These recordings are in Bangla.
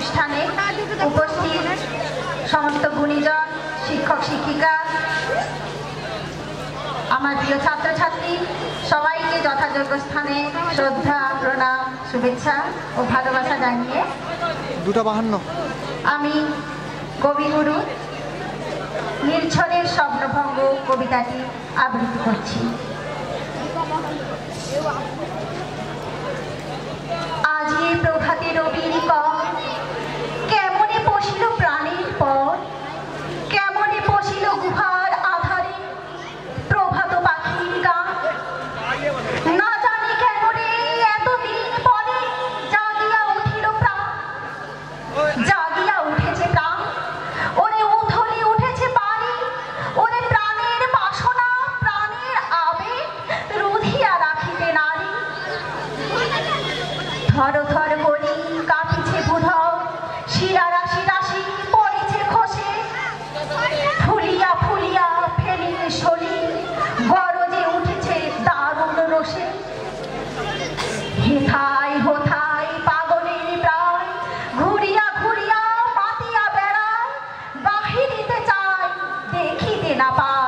অনুষ্ঠানে উপস্থিত সমস্ত গুণীজন শিক্ষক শিক্ষিকা আমার প্রিয় ছাত্রছাত্রী সবাইকে যথাযোগ্য স্থানে শ্রদ্ধা প্রণাম শুভেচ্ছা ও ভালোবাসা জানিয়ে দুটা বাহান্ন। আমি কবিগুরু নির্ঝরের স্বপ্নভঙ্গ কবিতাটি আবৃত্তি করছি। na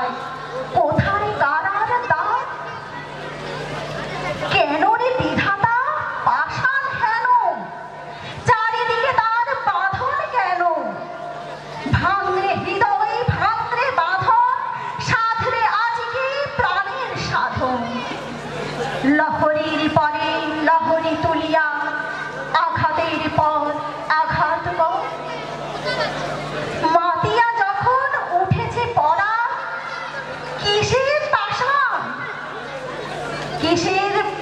Yeah.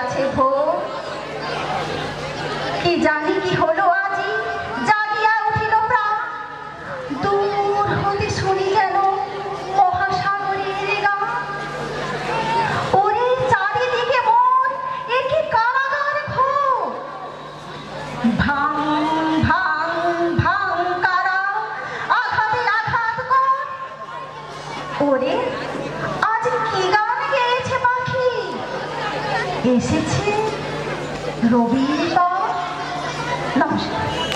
আছে ভো কি জানি কি হলো আজি, জাগিয়া উঠিল প্রাণ। দূর হতে শুনি গেল মহাসাগরের গান। ওরে চারিদিকে মন, এ কি কারাগার ঘোর? ভাঙ ভাঙ ভাঙ কারা, আঘাতে আঘাত কর। ওরে এসেছে। রবি নমস্কার।